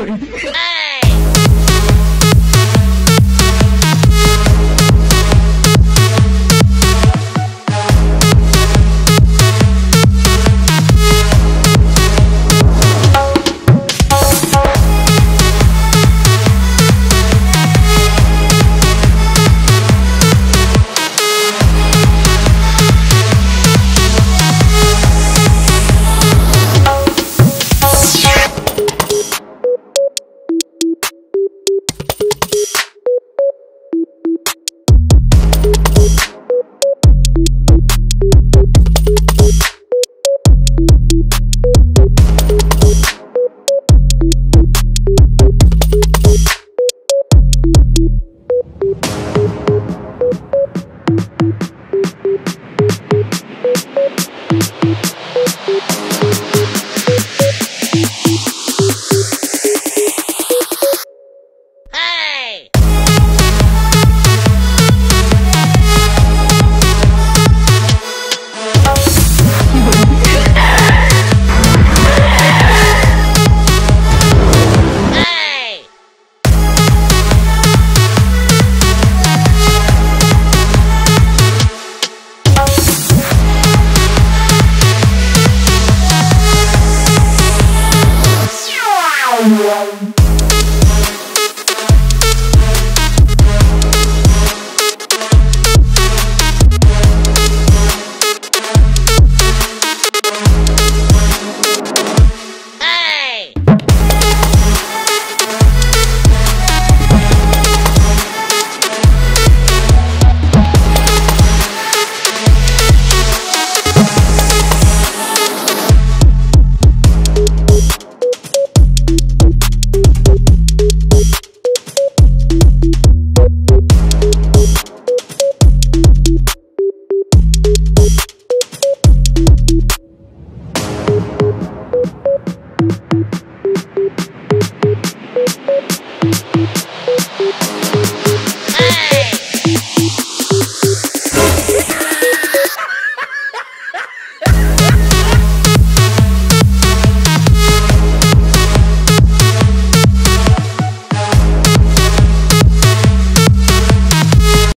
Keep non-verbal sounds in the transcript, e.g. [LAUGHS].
you [LAUGHS] one.